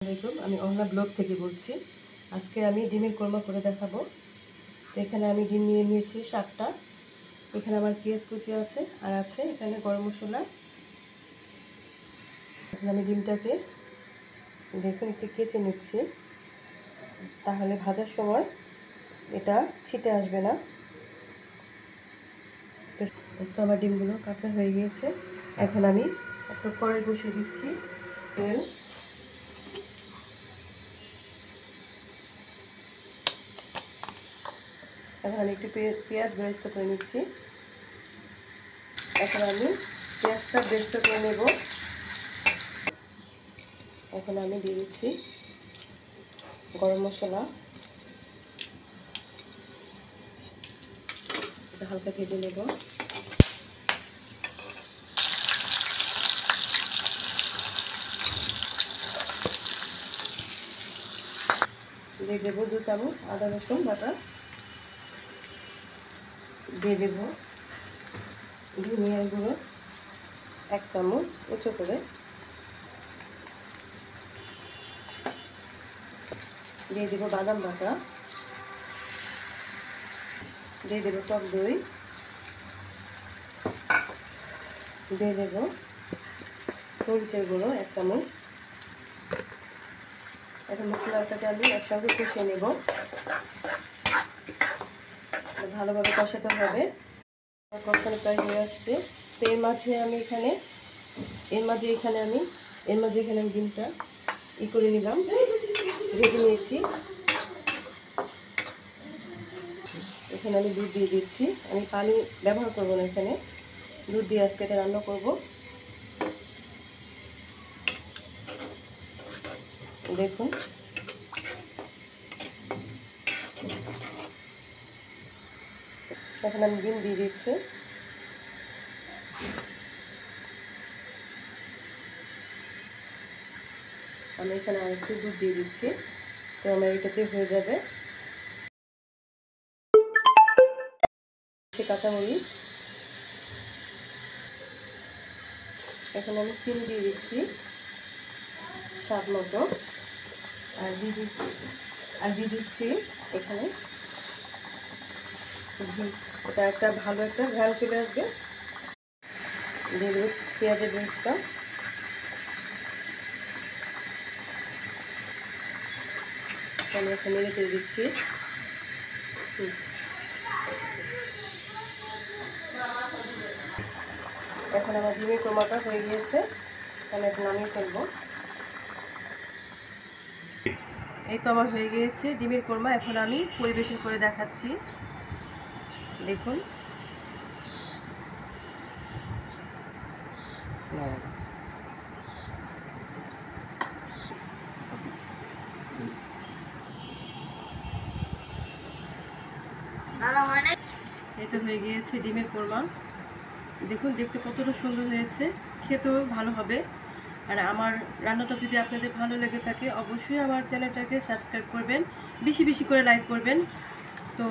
আসসালামাইকুম আমি অহনা ব্লগ থেকে বলছি। আজকে আমি ডিমের কোরমা করে দেখাবো। এখানে আমি ডিম নিয়ে নিয়েছি সাতটা। এখানে আমার পেঁয়াজ কুচি আছে, আর আছে এখানে গরম মশলা। এখন আমি ডিমটাকে দেখুন, একটু কেচে নিচ্ছি। তাহলে ভাজার সময় এটা ছিটে আসবে না। তো আমার ডিমগুলো কাঁচা হয়ে গিয়েছে। এখন আমি একটা কড়াই বসিয়ে দিচ্ছি। তেল এখন একটু পেঁয়াজ বেরেস্ত করে নিচ্ছি। এখন আমি পেঁয়াজটা বেরেস্ত করে নেব। এখন আমি দিয়ে দিচ্ছি গরম মশলা। হালকা ভেজে নেব। দিয়ে দেবো দু চামচ আদা রসুন বাটা। দিয়ে দেবো। ধনিয়ার গুঁড়ো, এক চামচ উঁচু করে। দিয়ে দেবো বাদাম বাটা। দিয়ে দেবো টক দই। দিয়ে দেবো মরিচের গুঁড়ো, এক চামচ। এখন মশলাটাকে আমি একসঙ্গে কষিয়ে নেব। ভালোভাবে কষাতে হবে। কষানো প্রায় হয়ে আসছে। তো এর মাঝে আমি এখানে, এর মাঝে এখানে আমি, এর মাঝে এখানে আমি ডিমটা ই করে নিলাম। ভেজে নিয়েছি। এখানে আমি দুধ দিয়ে দিচ্ছি। আমি পানি ব্যবহার করব না এখানে। দুধ দিয়ে আজকে এটা রান্না করব। দেখুন এখন আমি ডিম দিয়ে দিচ্ছি আমি এখানে আরেকটু দুধ দিয়ে দিচ্ছি, তো আমার এটাতে হয়ে যাবে কাঁচামরিচ। এখন আমি চিনি দিয়ে দিচ্ছি স্বাদ মতো। আর দিয়ে দিচ্ছি, আর দিয়ে দিচ্ছি এখানে এটা একটা ভালো একটা ঘ্রাণ চলে আসবে। দিয়ে দেবো পেঁয়াজের বেস্তা আমি এখন নেড়ে চেড়ে দিচ্ছি। এখন আমার ডিমের টোমাটো হয়ে গিয়েছে। আমি এখন নামিয়ে ফেলব। এই তো আমার হয়ে গিয়েছে ডিমের কোরমা। এখন আমি পরিবেশন করে দেখাচ্ছি। দেখুন। এই তো হয়ে গিয়েছে ডিমের কোরমা। দেখুন দেখতে কতটা সুন্দর হয়েছে। খেতেও ভালো হবে। আর আমার রান্নাটা যদি আপনাদের ভালো লেগে থাকে অবশ্যই আমার চ্যানেলটাকে সাবস্ক্রাইব করবেন। বেশি বেশি করে লাইক করবেন। তো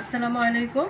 আসসালামু আলাইকুম।